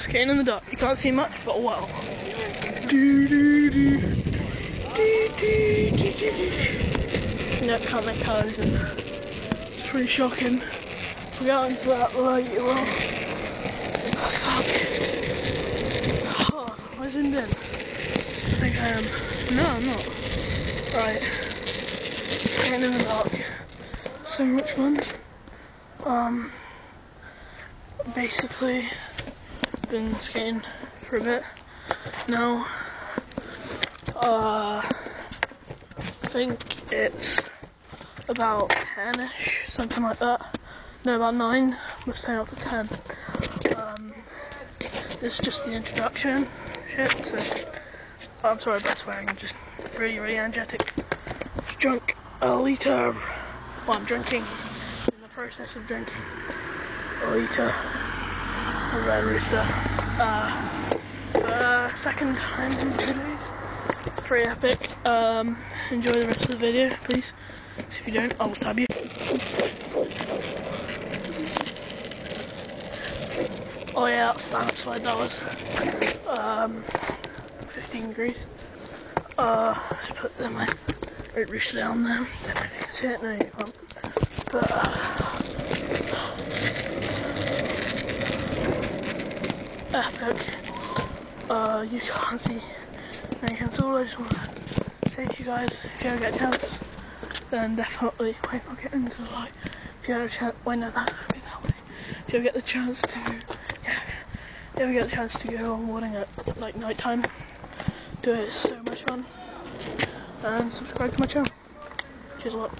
Skating in the dark. You can't see much, but wow. Do, do, do. Do, do, do, do. No, can't make colours. It's pretty shocking. We got into that light, it will. Fuck. Oh, am I zoomed in? I think I am. No, I'm not. Right. Skating in the dark. So much fun. Um, basically, been skating for a bit now. Uh, I think it's about 10ish, something like that. No, about 9. We're staying up to 10. Um, this is just the introduction shit, so. I'm sorry about swearing, I'm just really, really energetic. Drunk a litre. Well, I'm drinking in the process of drinking a litre Red Rooster. Uh, uh, second time in two days. Pretty epic. Um, enjoy the rest of the video, please. if you don't, I will stab you. Oh yeah, that's stand slide that was. Um, 15 degrees. Uh, just put the, my Red Rooster down there. Don't know if you can see it, no you can't. But, uh, epic. Uh, you can't see anything all. I just want to say to you guys, if you ever get a chance, then definitely, wait, I'll get into the light. If you ever chance, wait, that would be that way. If you ever get the chance to, yeah, if you ever get the chance to go on boarding at, like, night time, do it, it's so much fun. And subscribe to my channel. Cheers a lot.